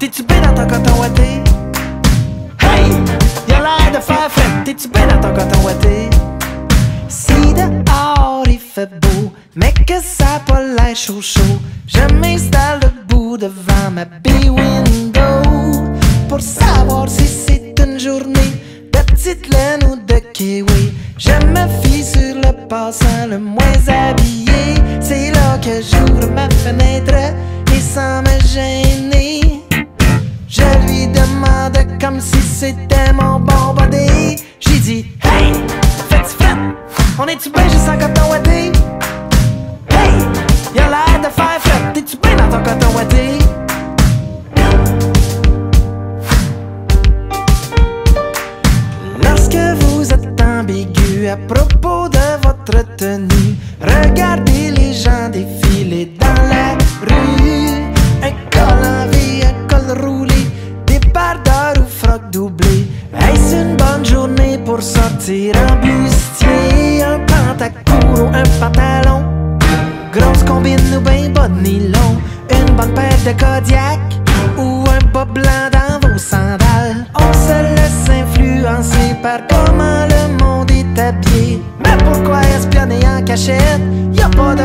T'es-tu bien dans ton coton ouaté? Hey! Y'a l'air de faire fête. T'es-tu bien dans ton coton ouaté? Si dehors il fait beau, mais que ça a pas l'air chaud chaud, je m'installe debout devant ma B-window pour savoir si c'est une journée de petite laine ou de kiwi. Je me fie sur le passant le moins habillé. C'est là que j'ouvre ma fenêtre et sans c'était mon bon body. J'ai dit Hey, fais-tu fret? On est-tu bien juste en coton ouaté? Hey, y'a l'air de faire fret. T'es-tu bien dans ton coton ouaté? Lorsque vous êtes ambigu à propos de votre tenue, regardez les gens défiler doublé. Est-ce une bonne journée pour sortir en bustier? Un pantacourt ou un pantalon? Grosse combine ou ben bas de nylon Une bonne paire de Kodiak Ou un bas blanc dans vos sandales On se laisse influencer par comment le monde est habillé Mais pourquoi espionner en cachette? Y a pas de